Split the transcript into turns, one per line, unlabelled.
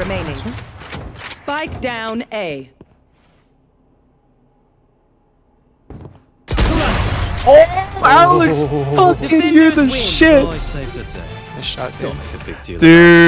remaining. Spike down A.
Oh, Alex, fucking you're the
Defenders win.
shit.
I saved a day.
I shot.
Don't make a big deal.
Dude.